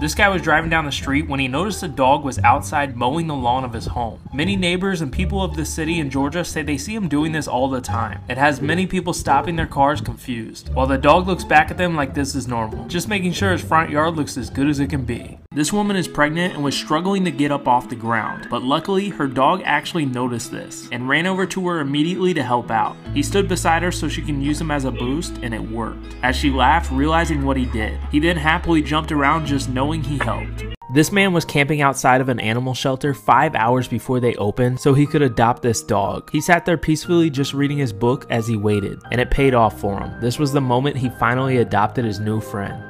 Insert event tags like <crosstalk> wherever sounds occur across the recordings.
This guy was driving down the street when he noticed a dog was outside mowing the lawn of his home. Many neighbors and people of the city in Georgia say they see him doing this all the time. It has many people stopping their cars confused, while the dog looks back at them like this is normal, just making sure his front yard looks as good as it can be. This woman is pregnant and was struggling to get up off the ground, but luckily her dog actually noticed this and ran over to her immediately to help out. He stood beside her so she can use him as a boost and it worked. As she laughed, realizing what he did, he then happily jumped around just knowing he helped. This man was camping outside of an animal shelter five hours before they opened so he could adopt this dog. He sat there peacefully just reading his book as he waited, and it paid off for him. This was the moment he finally adopted his new friend.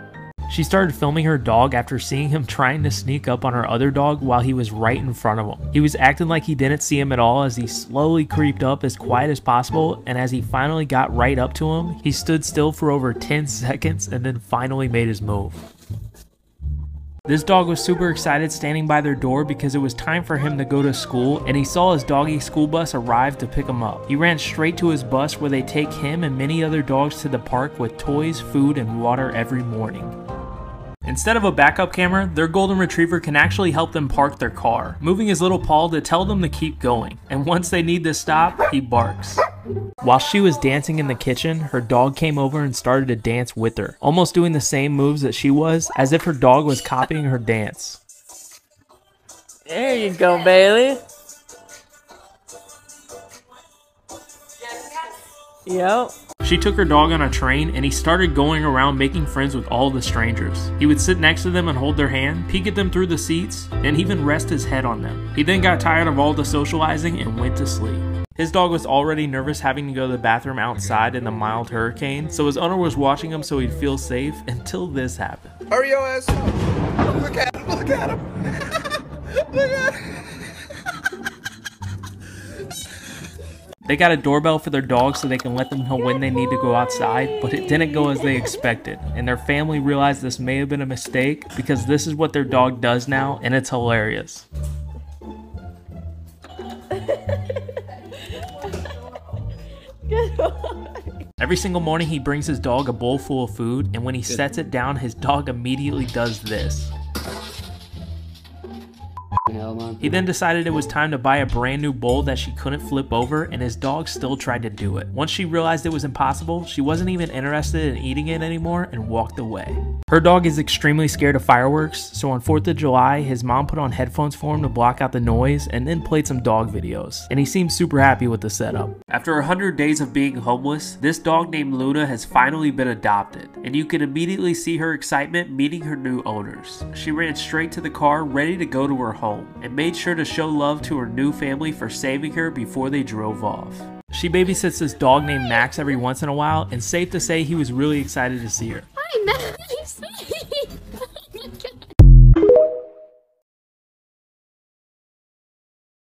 She started filming her dog after seeing him trying to sneak up on her other dog while he was right in front of him. He was acting like he didn't see him at all as he slowly creeped up as quiet as possible and as he finally got right up to him, he stood still for over 10 <laughs> seconds and then finally made his move. This dog was super excited standing by their door because it was time for him to go to school and he saw his doggy school bus arrive to pick him up. He ran straight to his bus where they take him and many other dogs to the park with toys, food, and water every morning. Instead of a backup camera, their golden retriever can actually help them park their car, moving his little paw to tell them to keep going. And once they need to stop, he barks. While she was dancing in the kitchen, her dog came over and started to dance with her, almost doing the same moves that she was, as if her dog was copying her dance. There you go, Bailey. Yep. She took her dog on a train and he started going around making friends with all the strangers. He would sit next to them and hold their hand, peek at them through the seats, and even rest his head on them. He then got tired of all the socializing and went to sleep. His dog was already nervous having to go to the bathroom outside in the mild hurricane, so his owner was watching him so he'd feel safe until this happened. Hurry your ass up. Look at him, look at him. <laughs> look at him. They got a doorbell for their dog so they can let them know when they need to go outside, but it didn't go as they expected, and their family realized this may have been a mistake because this is what their dog does now, and it's hilarious. Every single morning, he brings his dog a bowl full of food, and when he sets it down, his dog immediately does this. He then decided it was time to buy a brand new bowl that she couldn't flip over, and his dog still tried to do it. Once she realized it was impossible, she wasn't even interested in eating it anymore and walked away. Her dog is extremely scared of fireworks, so on 4th of July, his mom put on headphones for him to block out the noise and then played some dog videos, and he seemed super happy with the setup. After 100 days of being homeless, this dog named Luna has finally been adopted, and you can immediately see her excitement meeting her new owners. She ran straight to the car ready to go to her home, and made sure to show love to her new family for saving her before they drove off. She babysits this dog named Max every once in a while, and safe to say he was really excited to see her. Hi, Max.